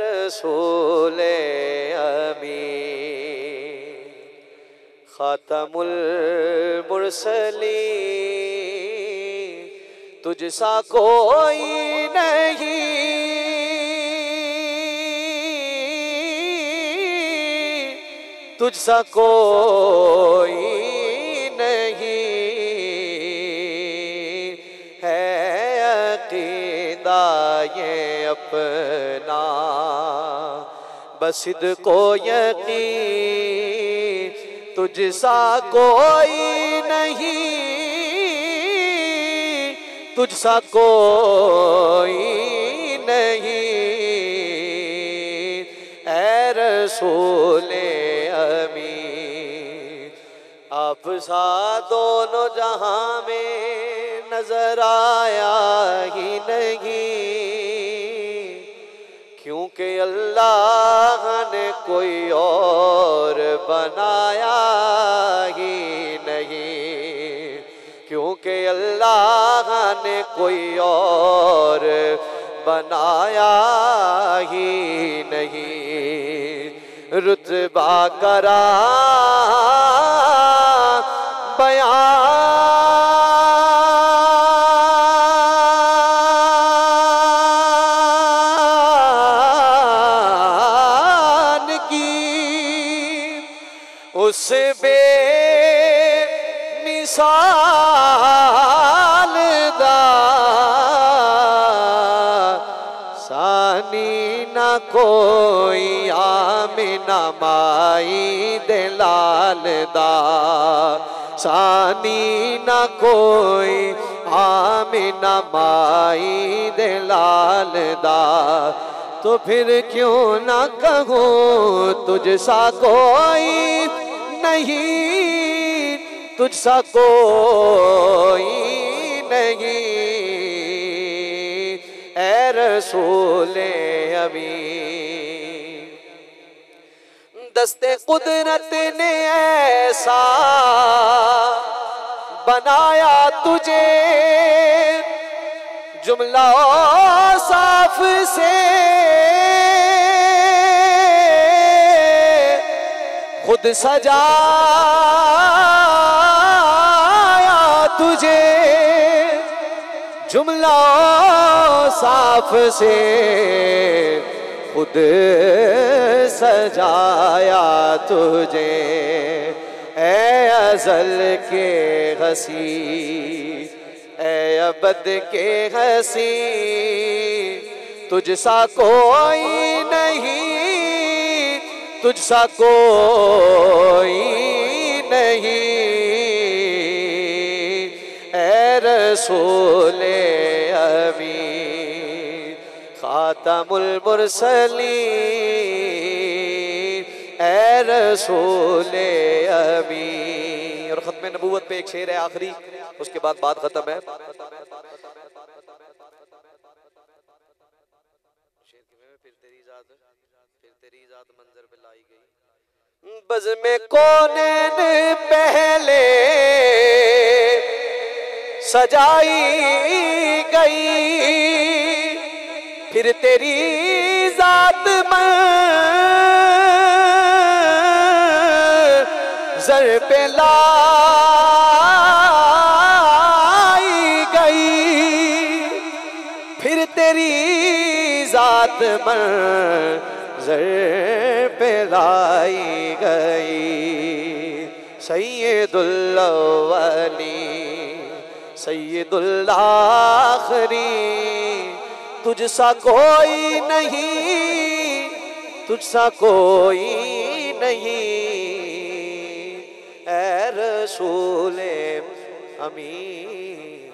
रसूल अमी ख़ातमुल मुरसली तुझसा कोई नहीं। तुझसा कोई नहीं। है अकीदा ये अपना। बसिद को यकीन, तुझसा कोई नहीं। तुझसा कोई नहीं। ए रसूले अमी आप सा दोनों जहाँ में नज़र आया ही नहीं। क्योंकि अल्लाह ने कोई और बनाया ही नहीं। क्योंकि अल्लाह ने कोई और बनाया ही नहीं। रुतबा करा, बयान उस बे मिसाल दा। सानी न कोई आमिना माई दे लाल दा। सानी न कोई आमिना माई दे लाल दा। तो फिर क्यों ना कहूँ तुझसा कोई नहीं, तुझसा कोई नहीं। ए रसूले अभी दस्ते कुदरत ने ऐसा बनाया तुझे, जुमला साफ़ से। खुद सजाया तुझे। जुमला साफ़ से खुद सजाया तुझे। ए अजल के हसी ए अबद के हसी, तुझसा कोई नहीं तुझसा कोई नहीं। ए रसूले अमी खातमुल मुरसली ए रसूले अमी और ख़त्म नबूवत पे एक शेर है आखिरी, उसके बाद बात खत्म है। फिर तेरी जात फिर तेरी जात मंजर पे लाई गई बज में पहले सजाई गई फिर तेरी जात जर पे लाई जात मर जर पे लाई गई। सैदुल्लवली सैदुल आखरी तुझसा कोई नहीं, तुझसा कोई नहीं। ए रसूल अमीन।